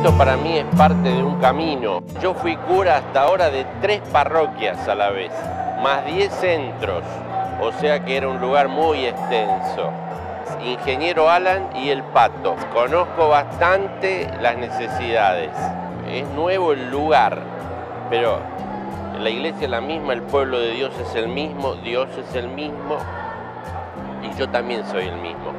Esto para mí es parte de un camino. Yo fui cura hasta ahora de tres parroquias a la vez, más diez centros, o sea que era un lugar muy extenso. Ingeniero Alan y el Pato. Conozco bastante las necesidades. Es nuevo el lugar, pero la iglesia es la misma, el pueblo de Dios es el mismo, Dios es el mismo y yo también soy el mismo.